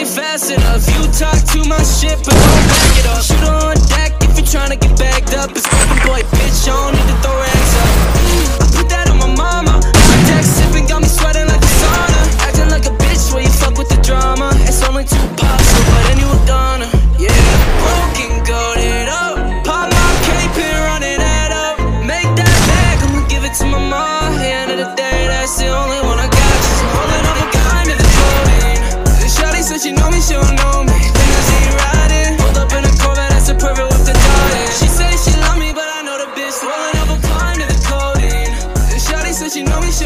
ain't fast enough. You talk too much shit, but don't back it up. Shoot on deck if you're trying to get bagged up. It's fucking boy, bitch, I don't need to throw rags up. I put that on my mama. My deck sipping got me sweating like a sauna. Acting like a bitch when you fuck with the drama. It's only too possible. so know me. Riding, pulled up in a Corvette, that's a with the. She said she me, but I know the bitch rolling to the codeine. Shawty said she know me, she